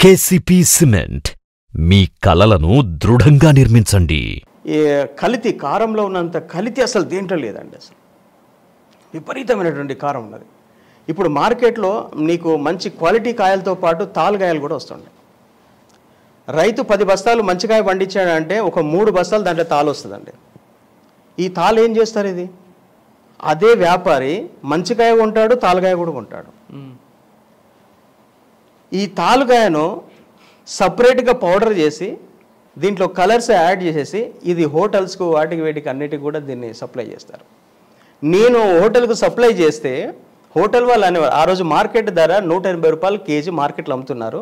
KCP cement మీ కలలను దృఢంగా నిర్మించండి. ఏ కలితి కారంలో ఉన్నంత కలితి అసలు దేంట్లో లేదండి అసలు. విపరీతమైనటువంటి కారం ఉన్నది. ఇప్పుడు మార్కెట్లో నీకు మంచి క్వాలిటీ కాయలతో పాటు తాలుగాయలు కూడా వస్తుండే రైతు పది బస్తాలు మంచి కాయ పండించాడంటే ఒక మూడు బస్తాలు దాంట్లో తాలు వస్తుందండి. ఈ తాలు ఏం చేస్తారు ఇది? అదే వ్యాపారి మంచికాయ కొంటాడు తాలుగాయ కూడా కొంటాడు. ఈ తాలుగాయను సపరేట్గా పౌడర్ చేసి దీంట్లో కలర్స్ యాడ్ చేసేసి ఇది హోటల్స్కు వాటికి వీటికి అన్నిటికి కూడా దీన్ని సప్లై చేస్తారు. నేను హోటల్కు సప్లై చేస్తే హోటల్ వాళ్ళు అనేవారు ఆ రోజు మార్కెట్ ధర నూట ఎనభై రూపాయలు కేజీ మార్కెట్లో అమ్ముతున్నారు.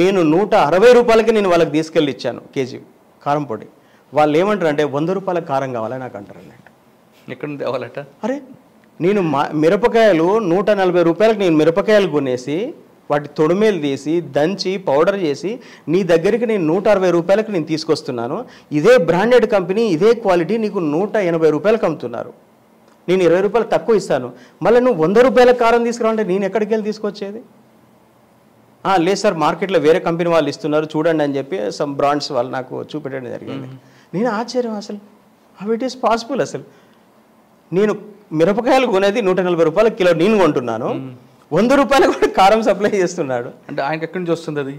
నేను నూట అరవై రూపాయలకి నేను వాళ్ళకి తీసుకెళ్ళి ఇచ్చాను కేజీ కారం పొడి. వాళ్ళు ఏమంటారు అంటే వంద రూపాయల కారం కావాలని నాకు అంటారు అన్నట్టు. ఎక్కడ తేవాలట? అరే నేను మా మిరపకాయలు నూట నలభై రూపాయలకు నేను మిరపకాయలు కొనేసి వాటి తొడిమేలు తీసి దంచి పౌడర్ చేసి నీ దగ్గరికి నేను నూట అరవై రూపాయలకు నేను తీసుకొస్తున్నాను. ఇదే బ్రాండెడ్ కంపెనీ ఇదే క్వాలిటీ నీకు నూట ఎనభై రూపాయలకు అమ్ముతున్నారు. నేను ఇరవై రూపాయలు తక్కువ ఇస్తాను. మళ్ళీ నువ్వు వంద రూపాయల కారం తీసుకురావంటే నేను ఎక్కడికి వెళ్ళి తీసుకొచ్చేది? "ఆ, లేదు సార్ మార్కెట్లో వేరే కంపెనీ వాళ్ళు ఇస్తున్నారు చూడండి అని చెప్పి సమ్ బ్రాండ్స్ వాళ్ళు నాకు చూపెట్టడం జరిగింది. నేను ఆశ్చర్యం అసలు. హౌ ఇట్ ఈస్ పాసిబుల్ అసలు? నేను మిరపకాయలు కొనేది నూట నలభై రూపాయల కిలో నేను కొంటున్నాను. వంద రూపాయలు కూడా కారం సప్లై చేస్తున్నాడు. అంటే ఆయనకి ఎక్కడి నుంచి వస్తుంది అది?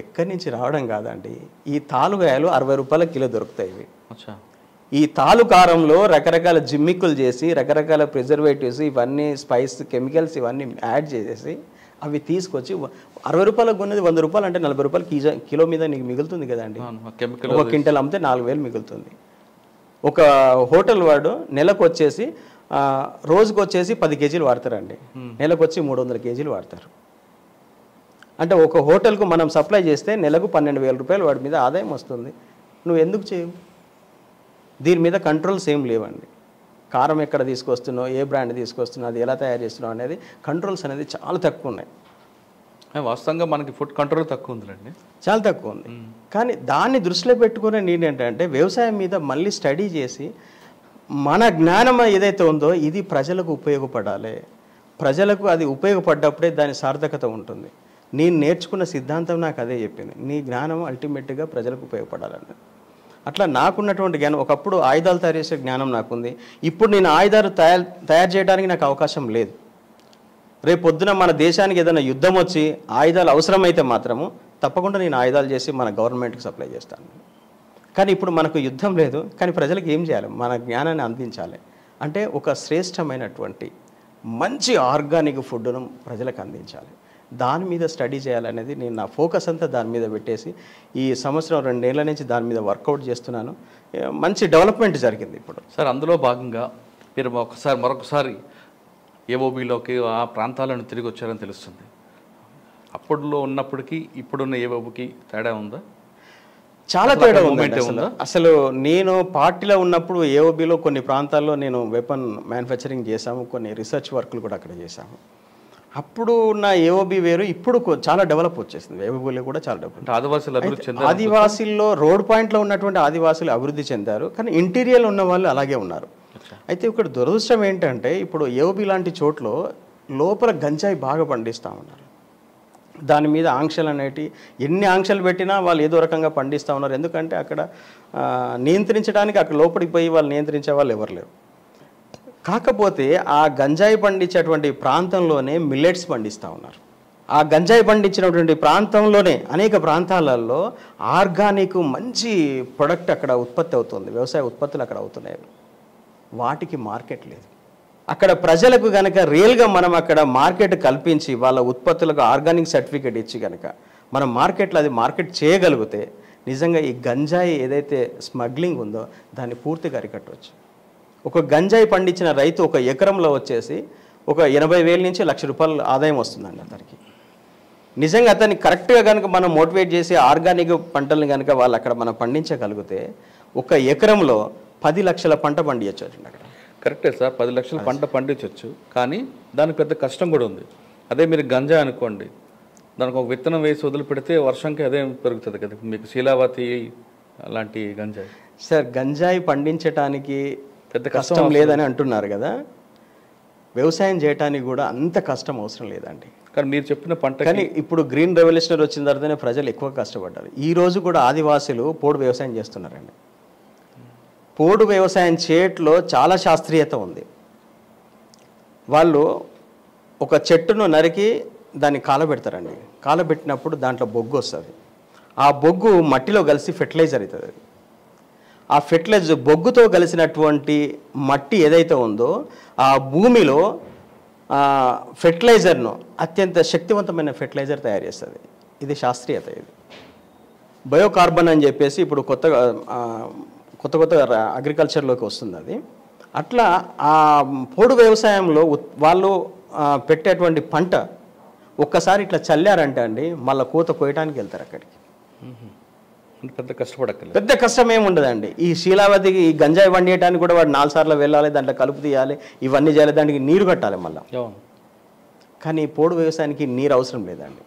ఎక్కడి నుంచి రావడం కాదండి. ఈ తాలుగాయలు అరవై రూపాయల కిలో దొరుకుతాయి ఇవి. ఈ తాలు కారంలో రకరకాల జిమ్మిక్కులు చేసి రకరకాల ప్రిజర్వేటివ్స్ ఇవన్నీ స్పైస్ కెమికల్స్ ఇవన్నీ యాడ్ చేసేసి అవి తీసుకొచ్చి అరవై రూపాయలకు కొన్నది వంద రూపాయలు అంటే నలభై రూపాయలు కిలో కిలో మీద నీకు మిగులుతుంది కదండి. ఒక క్వింటల్ అమ్మితే నాలుగు వేలు మిగులుతుంది. ఒక హోటల్ వాడు నెలకు వచ్చేసి రోజుకు వచ్చేసి పది కేజీలు వాడతారండి. నెలకు వచ్చి మూడు వందల కేజీలు వాడతారు. అంటే ఒక హోటల్కు మనం సప్లై చేస్తే నెలకు పన్నెండు వేల రూపాయలు వాడి మీద ఆదాయం వస్తుంది. నువ్వు ఎందుకు చేయవు? దీని మీద కంట్రోల్స్ ఏం లేవండి. కారం ఎక్కడ తీసుకొస్తున్నావు? ఏ బ్రాండ్ తీసుకొస్తున్నావు? అది ఎలా తయారు చేస్తున్నావు? అనేది కంట్రోల్స్ అనేది చాలా తక్కువ ఉన్నాయి. వాస్తవంగా మనకి ఫుడ్ కంట్రోల్ తక్కువ ఉందిలేండి. చాలా తక్కువ ఉంది. కానీ దాన్ని దృష్టిలో పెట్టుకునే నేను ఏంటంటే వ్యవసాయం మీద మళ్ళీ స్టడీ చేసి మన జ్ఞానం ఏదైతే ఉందో ఇది ప్రజలకు ఉపయోగపడాలి. ప్రజలకు అది ఉపయోగపడ్డప్పుడే దాని సార్థకత ఉంటుంది. నేను నేర్చుకున్న సిద్ధాంతం నాకు అదే చెప్పింది. నీ జ్ఞానం అల్టిమేట్గా ప్రజలకు ఉపయోగపడాలన్నది అట్లా నాకున్నటువంటి జ్ఞానం ఒకప్పుడు ఆయుధాలు తయారు చేసే జ్ఞానం నాకుంది. ఇప్పుడు నేను ఆయుధాలు తయారు తయారు చేయడానికి నాకు అవకాశం లేదు. రేపు పొద్దున మన దేశానికి ఏదైనా యుద్ధం వచ్చి ఆయుధాలు అవసరమైతే మాత్రము తప్పకుండా నేను ఆయుధాలు చేసి మన గవర్నమెంట్కి సప్లై చేస్తాను. కానీ ఇప్పుడు మనకు యుద్ధం లేదు కానీ ప్రజలకు ఏం చేయాలి? మన జ్ఞానాన్ని అందించాలి. అంటే ఒక శ్రేష్టమైనటువంటి మంచి ఆర్గానిక్ ఫుడ్ను ప్రజలకు అందించాలి. దాని మీద స్టడీ చేయాలనేది నేను నా ఫోకస్ అంతా దాని మీద పెట్టేసి ఈ సంవత్సరం రెండేళ్ళ నుంచి దాని మీద వర్కౌట్ చేస్తున్నాను. మంచి డెవలప్మెంట్ జరిగింది ఇప్పుడు. సార్ అందులో భాగంగా మీరు ఒకసారి మరొకసారి ఏఓబిలోకి ఆ ప్రాంతాలను తిరిగి వచ్చారని తెలుస్తుంది. అప్పట్లో ఉన్నప్పటికీ ఇప్పుడున్న ఏఓబికి తేడా ఉందా? చాలా తేడా movement అసలు. నేను పార్టీలో ఉన్నప్పుడు ఏఓబిలో కొన్ని ప్రాంతాల్లో నేను వెపన్ మ్యానుఫ్యాక్చరింగ్ చేశాము కొన్ని రీసెర్చ్ వర్క్లు కూడా అక్కడ చేశాము. అప్పుడు ఉన్న ఏఓబి వేరు ఇప్పుడు చాలా డెవలప్ వచ్చేసింది. ఏఓబిలో కూడా చాలా డెవలప్ ఆదివాసులు ఆదివాసీల్లో రోడ్ పాయింట్లో ఉన్నటువంటి ఆదివాసులు అభివృద్ధి చెందారు కానీ ఇంటీరియర్ ఉన్న వాళ్ళు అలాగే ఉన్నారు. అయితే ఇక్కడ దురదృష్టం ఏంటంటే ఇప్పుడు ఏఓబి లాంటి చోట్ల లోపల గంజాయి బాగా పండిస్తూ ఉన్నారు. దాని మీద ఆంక్షలు అనేటి ఎన్ని ఆంక్షలు పెట్టినా వాళ్ళు ఏదో రకంగా పండిస్తూ ఉన్నారు. ఎందుకంటే అక్కడ నియంత్రించడానికి అక్కడ లోపలికి పోయి వాళ్ళు నియంత్రించే వాళ్ళు ఎవరు లేరు. కాకపోతే ఆ గంజాయి పండించేటువంటి ప్రాంతంలోనే మిల్లెట్స్ పండిస్తూ ఉన్నారు. ఆ గంజాయి పండించినటువంటి ప్రాంతంలోనే అనేక ప్రాంతాలలో ఆర్గానిక్ మంచి ప్రొడక్ట్ అక్కడ ఉత్పత్తి అవుతుంది. వ్యవసాయ ఉత్పత్తులు అక్కడ అవుతున్నాయి. వాటికి మార్కెట్ లేదు. అక్కడ ప్రజలకు కనుక రియల్గా మనం అక్కడ మార్కెట్ కల్పించి వాళ్ళ ఉత్పత్తులకు ఆర్గానిక్ సర్టిఫికేట్ ఇచ్చి కనుక మనం మార్కెట్లో అది మార్కెట్ చేయగలిగితే నిజంగా ఈ గంజాయి ఏదైతే స్మగ్లింగ్ ఉందో దాన్ని పూర్తిగా అరికట్టవచ్చు. ఒక గంజాయి పండించిన రైతు ఒక ఎకరంలో వచ్చేసి ఒక ఎనభై వేల నుంచి లక్ష రూపాయలు ఆదాయం వస్తుందండి అతనికి. నిజంగా అతన్ని కరెక్ట్గా కనుక మనం మోటివేట్ చేసి ఆర్గానిక్ పంటలను కనుక వాళ్ళు అక్కడ మనం పండించగలిగితే ఒక ఎకరంలో పది లక్షల పంట పండించవచ్చు అండి అక్కడ. కరెక్టే సార్ పది లక్షల పంట పండించవచ్చు కానీ దానికి పెద్ద కష్టం కూడా ఉంది. అదే మీరు గంజా అనుకోండి. దానికి ఒక విత్తనం వేసి వదిలిపెడితే వర్షంకి అదే పెరుగుతుంది కదా. మీకు శీలావతి అలాంటి గంజాయి. సార్ గంజాయి పండించటానికి పెద్ద కష్టం లేదని అంటున్నారు కదా. వ్యవసాయం చేయటానికి కూడా అంత కష్టం అవసరం లేదండి. కానీ మీరు చెప్పిన పంట కానీ ఇప్పుడు గ్రీన్ రెవల్యూషనరీ వచ్చిన తర్వాతనే ప్రజలు ఎక్కువ కష్టపడ్డారు. ఈ రోజు కూడా ఆదివాసులు పోడు వ్యవసాయం చేస్తున్నారండి. పోడు వ్యవసాయం చేయట్లో చాలా శాస్త్రీయత ఉంది. వాళ్ళు ఒక చెట్టును నరికి దాన్ని కాలబెడతారండి. కాలబెట్టినప్పుడు దాంట్లో బొగ్గు వస్తుంది. ఆ బొగ్గు మట్టిలో కలిసి ఫెర్టిలైజర్ అవుతుంది. అది ఆ ఫెర్టిలైజర్ బొగ్గుతో కలిసినటువంటి మట్టి ఏదైతే ఉందో ఆ భూమిలో ఫెర్టిలైజర్ను అత్యంత శక్తివంతమైన ఫెర్టిలైజర్ తయారు చేస్తుంది. ఇది శాస్త్రీయత ఇది. బయోకార్బన్ అని చెప్పేసి ఇప్పుడు కొత్తగా కొత్త కొత్త అగ్రికల్చర్లోకి వస్తుంది అది. అట్లా ఆ పోడు వ్యవసాయంలో వాళ్ళు పెట్టేటువంటి పంట ఒక్కసారి ఇట్లా చల్లారంటే అండి మళ్ళీ కోత కోయటానికి వెళ్తారు అక్కడికి. పెద్ద కష్టపడక్కర్లేదు. పెద్ద కష్టం ఏమి ఉండదండి. ఈ శీలావతికి ఈ గంజాయి వండేయడానికి కూడా వాడు నాలుగు సార్లు వెళ్ళాలి దాంట్లో కలుపు తీయాలి ఇవన్నీ చేయాలి దానికి నీరు కట్టాలి మళ్ళీ. కానీ పోడు వ్యవసాయానికి నీరు అవసరం లేదండి.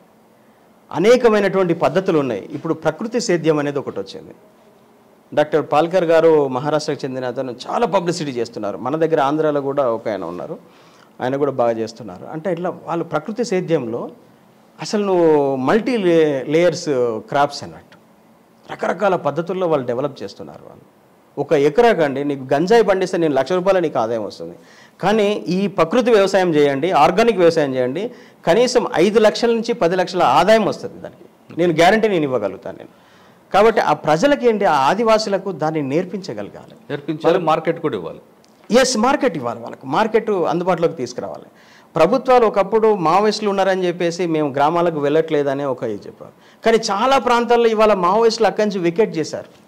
అనేకమైనటువంటి పద్ధతులు ఉన్నాయి. ఇప్పుడు ప్రకృతి సేద్యం అనేది ఒకటి వచ్చింది. డాక్టర్ పాల్కర్ గారు మహారాష్ట్రకు చెందిన అతను చాలా పబ్లిసిటీ చేస్తున్నారు. మన దగ్గర ఆంధ్రాలో కూడా ఒక ఆయన ఉన్నారు. ఆయన కూడా బాగా చేస్తున్నారు. అంటే ఇట్లా వాళ్ళు ప్రకృతి సేద్యంలో అసలు నువ్వు మల్టీ లే లేయర్స్ క్రాప్స్ అన్నట్టు. రకరకాల పద్ధతుల్లో వాళ్ళు డెవలప్ చేస్తున్నారు వాళ్ళు. ఒక ఎకరాకండి నీకు గంజాయి పండిస్తే నేను లక్ష రూపాయలు నీకు ఆదాయం వస్తుంది. కానీ ఈ ప్రకృతి వ్యవసాయం చేయండి ఆర్గానిక్ వ్యవసాయం చేయండి కనీసం ఐదు లక్షల నుంచి పది లక్షల ఆదాయం వస్తుంది దానికి. నేను గ్యారంటీ నేను ఇవ్వగలుగుతాను నేను. కాబట్టి ఆ ప్రజలకి ఏంటి? ఆ ఆదివాసులకు దాన్ని నేర్పించగలగాలి. నేర్పించాలి మార్కెట్ కూడా ఇవ్వాలి. ఎస్ మార్కెట్ ఇవ్వాలి వాళ్ళకు. మార్కెట్ అందుబాటులోకి తీసుకురావాలి. ప్రభుత్వాలు ఒకప్పుడు మావోయిస్టులు ఉన్నారని చెప్పేసి మేము గ్రామాలకు వెళ్ళట్లేదని ఒక ఇది చెప్పారు. కానీ చాలా ప్రాంతాల్లో ఇవాళ మావోయిస్టులు అక్కడి నుంచి వికెట్ చేశారు.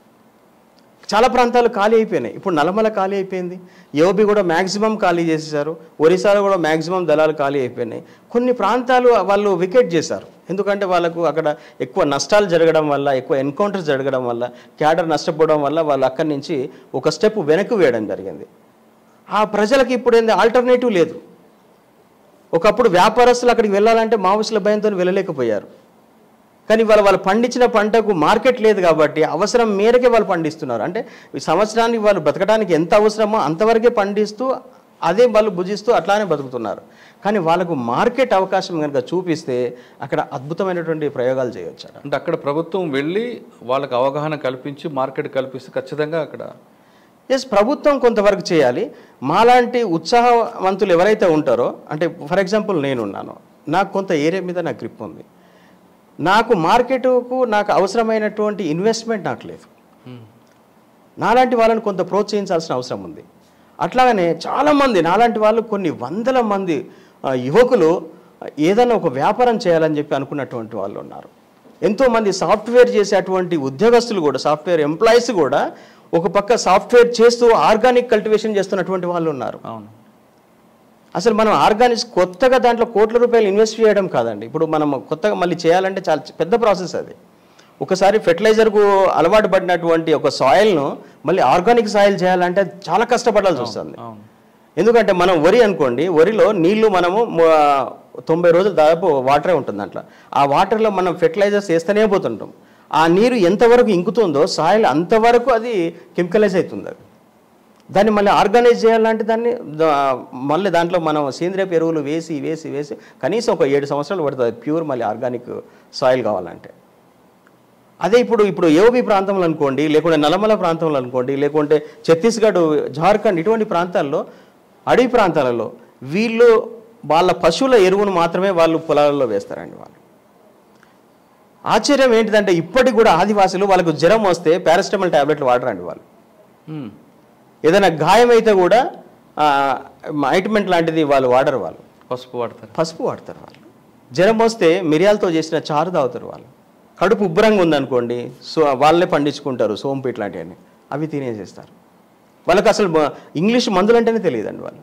చాలా ప్రాంతాలు ఖాళీ అయిపోయినాయి. ఇప్పుడు నల్లమల ఖాళీ అయిపోయింది. యోబి కూడా మ్యాక్సిమం ఖాళీ చేసేసారు ఒరిస్సాలో కూడా మ్యాక్సిమం దళాలు ఖాళీ అయిపోయినాయి. కొన్ని ప్రాంతాలు వాళ్ళు వికెట్ చేశారు. ఎందుకంటే వాళ్ళకు అక్కడ ఎక్కువ నష్టాలు జరగడం వల్ల ఎక్కువ ఎన్కౌంటర్స్ జరగడం వల్ల క్యాడర్ నష్టపోవడం వల్ల వాళ్ళు అక్కడి నుంచి ఒక స్టెప్ వెనక్కి వేయడం జరిగింది. ఆ ప్రజలకు ఇప్పుడు ఏంది? ఆల్టర్నేటివ్ లేదు. ఒకప్పుడు వ్యాపారస్తులు అక్కడికి వెళ్ళాలంటే మావోయిస్టుల భయంతో వెళ్ళలేకపోయారు. కానీ వాళ్ళు వాళ్ళు పండించిన పంటకు మార్కెట్ లేదు కాబట్టి అవసరం మేరకే వాళ్ళు పండిస్తున్నారు. అంటే ఈ సంవత్సరానికి వాళ్ళు బ్రతకడానికి ఎంత అవసరమో అంతవరకే పండిస్తూ అదే వాళ్ళు భుజిస్తూ అట్లానే బతుకుతున్నారు కానీ వాళ్ళకు మార్కెట్ అవకాశం కనుక చూపిస్తే అక్కడ అద్భుతమైనటువంటి ప్రయోగాలు చేయొచ్చు. అంటే అక్కడ ప్రభుత్వం వెళ్ళి వాళ్ళకి అవగాహన కల్పించి మార్కెట్ కల్పిస్తే ఖచ్చితంగా అక్కడ ఎస్ ప్రభుత్వం కొంతవరకు చేయాలి. మాలాంటి ఉత్సాహవంతులు ఎవరైతే ఉంటారో అంటే ఫర్ ఎగ్జాంపుల్ నేనున్నాను. నాకు కొంత ఏరియా మీద నాకు గ్రిప్ ఉంది. నాకు మార్కెట్కు నాకు అవసరమైనటువంటి ఇన్వెస్ట్మెంట్ నాకు లేదు. నాలాంటి వాళ్ళని కొంత ప్రోత్సహించాల్సిన అవసరం ఉంది. అట్లాగనే చాలామంది నాలాంటి వాళ్ళు కొన్ని వందల మంది యువకులు ఏదైనా ఒక వ్యాపారం చేయాలని చెప్పి అనుకున్నటువంటి వాళ్ళు ఉన్నారు. ఎంతోమంది సాఫ్ట్వేర్ చేసేటువంటి ఉద్యోగస్తులు కూడా సాఫ్ట్వేర్ ఎంప్లాయీస్ కూడా ఒక పక్క సాఫ్ట్వేర్ చేస్తూ ఆర్గానిక్ కల్టివేషన్ చేస్తున్నటువంటి వాళ్ళు ఉన్నారు. అవును. అసలు మనం ఆర్గానిక్స్ కొత్తగా దాంట్లో కోట్ల రూపాయలు ఇన్వెస్ట్ చేయడం కాదండి. ఇప్పుడు మనం కొత్తగా మళ్ళీ చేయాలంటే చాలా పెద్ద ప్రాసెస్ అది. ఒకసారి ఫెర్టిలైజర్కు అలవాటు పడినటువంటి ఒక సాయిల్ను మళ్ళీ ఆర్గానిక్ సాయిల్ చేయాలంటే చాలా కష్టపడాల్సి వస్తుంది. ఎందుకంటే మనం వరి అనుకోండి వరిలో నీళ్ళు మనము తొంభై రోజులు దాదాపు వాటరే ఉంటుంది దాంట్లో. ఆ వాటర్లో మనం ఫెర్టిలైజర్స్ వేస్తూనే పోతుంటాం. ఆ నీరు ఎంతవరకు ఇంకుతుందో సాయిల్ అంతవరకు అది కెమికలైజ్ అవుతుంది అది. దాన్ని మళ్ళీ ఆర్గనైజ్ చేయాలంటే దాన్ని మళ్ళీ దాంట్లో మనం సేంద్రియ ఎరువులు వేసి వేసి వేసి కనీసం ఒక ఏడు సంవత్సరాలు పడుతుంది. ప్యూర్ మళ్ళీ ఆర్గానిక్ సాయిల్ కావాలంటే. అదే ఇప్పుడు ఇప్పుడు ఏఓబి ప్రాంతంలో అనుకోండి లేకుంటే నల్లమల ప్రాంతంలో అనుకోండి లేకుంటే ఛత్తీస్గఢ్ జార్ఖండ్ ఇటువంటి ప్రాంతాల్లో అడవి ప్రాంతాలలో వీళ్ళు వాళ్ళ పశువుల ఎరువును మాత్రమే వాళ్ళు పొలాలలో వేస్తారండి వాళ్ళు. ఆశ్చర్యం ఏంటిదంటే ఇప్పటికి కూడా ఆదివాసులు వాళ్ళకు జ్వరం వస్తే పారాసిటమాల్ టాబ్లెట్లు వాడరండి వాళ్ళు. ఏదైనా గాయం అయితే కూడా ఐట్మెంట్ లాంటిది వాళ్ళు వాడరు వాళ్ళు. పసుపు వాడతారు. పసుపు వాడతారు వాళ్ళు. జ్వరం వస్తే మిరియాలతో చేసిన చారు తాగుతారు వాళ్ళు. కడుపు ఉబ్బరంగా ఉందనుకోండి సో వాళ్ళే పండించుకుంటారు సోంపు ఇట్లాంటివన్నీ అవి తినేసేస్తారు. వాళ్ళకి అసలు ఇంగ్లీష్ మందులు అంటేనే తెలియదండి వాళ్ళు.